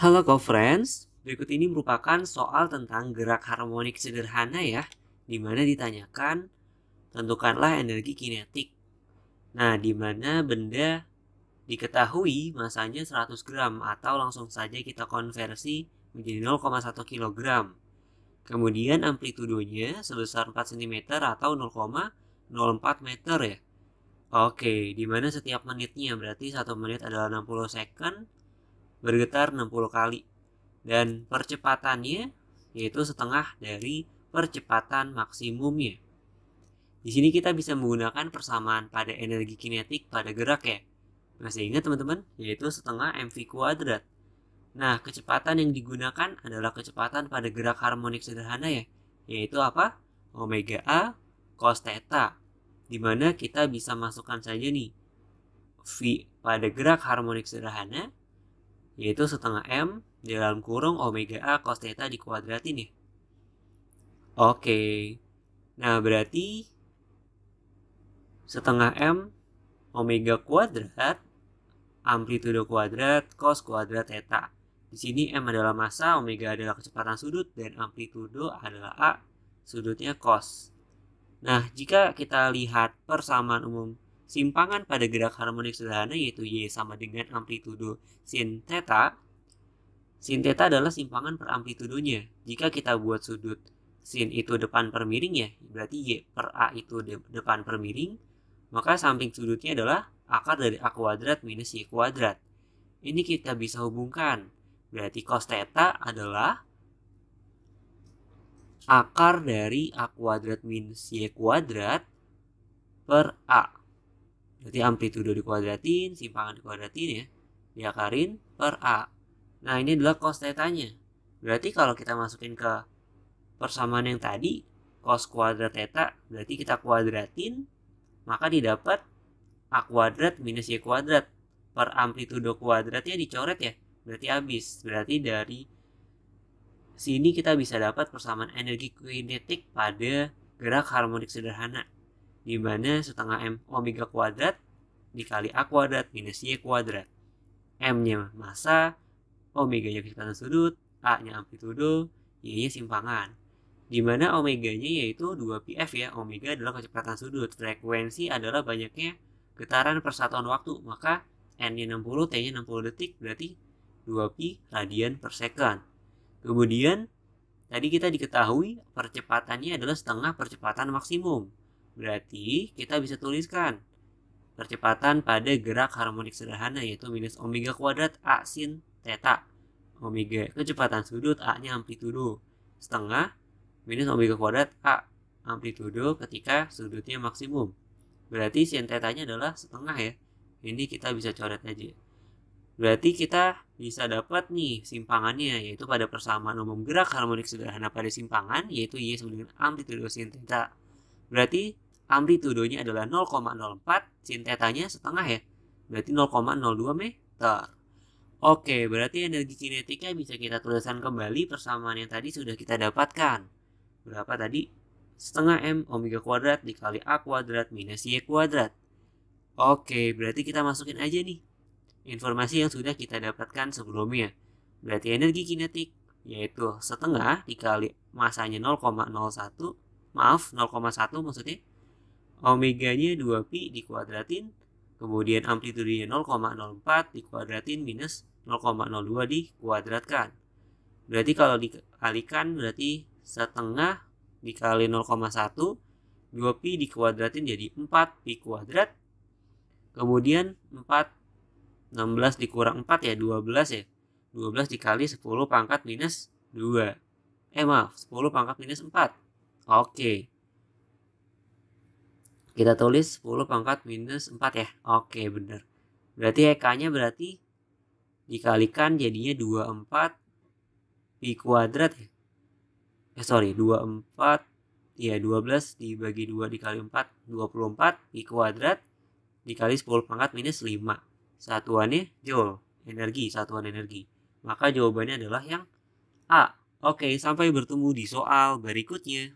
Halo co-friends, berikut ini merupakan soal tentang gerak harmonik sederhana ya, di mana ditanyakan tentukanlah energi kinetik. Nah, di mana benda diketahui masanya 100 gram atau langsung saja kita konversi menjadi 0,1 kg. Kemudian amplitudonya sebesar 4 cm atau 0,04 meter ya. Oke, di mana setiap menitnya berarti satu menit adalah 60 second bergetar 60 kali. Dan percepatannya yaitu setengah dari percepatan maksimumnya. Di sini kita bisa menggunakan persamaan pada energi kinetik pada gerak ya. Masih ingat teman-teman? Yaitu setengah mv kuadrat. Nah, kecepatan yang digunakan adalah kecepatan pada gerak harmonik sederhana ya. Yaitu apa? Omega A cos theta di mana kita bisa masukkan saja nih V pada gerak harmonik sederhana yaitu setengah M di dalam kurung omega A cos theta dikuadratin ya. Oke, nah berarti setengah M omega kuadrat amplitudo kuadrat cos kuadrat theta. Di sini M adalah massa, omega adalah kecepatan sudut, dan amplitudo adalah A, sudutnya cos. Nah, jika kita lihat persamaan umum simpangan pada gerak harmonik sederhana yaitu Y sama dengan amplitudo sin theta, sin theta adalah simpangan per amplitudonya. Jika kita buat sudut sin itu depan per miring ya, berarti Y per A itu depan per miring, maka samping sudutnya adalah akar dari A kuadrat minus Y kuadrat. Ini kita bisa hubungkan. Berarti cos theta adalah akar dari A kuadrat minus Y kuadrat per A. Berarti amplitudo dikuadratin, simpangan dikuadratin ya. Diakarin per A. Nah ini adalah cos theta-nya. Berarti kalau kita masukin ke persamaan yang tadi, cos kuadrat theta, berarti kita kuadratin, maka didapat A kuadrat minus Y kuadrat per amplitudo kuadratnya dicoret ya. Berarti habis. Berarti dari Sini kita bisa dapat persamaan energi kinetik pada gerak harmonik sederhana, di mana setengah M omega kuadrat dikali A kuadrat minus Y kuadrat. M-nya massa, omega-nya kecepatan sudut, A-nya amplitudo, Y-nya simpangan. Di mana omega-nya yaitu 2πf ya, omega adalah kecepatan sudut, frekuensi adalah banyaknya getaran persatuan waktu, maka N-nya 60, T-nya 60 detik, berarti 2pi radian per second. Kemudian tadi kita diketahui percepatannya adalah setengah percepatan maksimum. Berarti kita bisa tuliskan percepatan pada gerak harmonik sederhana yaitu minus omega kuadrat A sin theta. Omega kecepatan sudut A-nya amplitudo setengah minus omega kuadrat A amplitudo ketika sudutnya maksimum. Berarti sin theta-nya adalah setengah ya. Ini kita bisa coret aja. Berarti kita bisa dapat nih simpangannya yaitu pada persamaan umum gerak harmonik sederhana pada simpangan yaitu Y sama dengan amplitudo sin theta. Berarti amplitudonya adalah 0,04, sin theta-nya setengah ya. Berarti 0,02 meter. Oke, berarti energi kinetiknya bisa kita tuliskan kembali persamaan yang tadi sudah kita dapatkan. Berapa tadi? Setengah M omega kuadrat dikali A kuadrat minus Y kuadrat. Oke, berarti kita masukin aja nih informasi yang sudah kita dapatkan sebelumnya. Berarti energi kinetik yaitu setengah dikali masanya 0,01 maaf 0,1 maksudnya. Omeganya 2pi dikuadratin kemudian amplitudenya 0,04 dikuadratin minus 0,02 dikuadratkan. Berarti kalau dikalikan berarti setengah dikali 0,1 2pi dikuadratin jadi 4 pi kuadrat. Kemudian 4 16 dikurang 4 ya 12 ya. 12 dikali 10 pangkat minus 2 eh maaf 10 pangkat minus 4 oke kita tulis 10 pangkat minus 4 ya oke bener berarti EK nya berarti dikalikan jadinya 24 pi kuadrat ya eh sorry 24 ya 12 dibagi 2 dikali 4 24 pi kuadrat dikali 10 pangkat minus 5 Satuannya joule, energi, satuan energi. Maka jawabannya adalah yang A. Oke, sampai bertemu di soal berikutnya.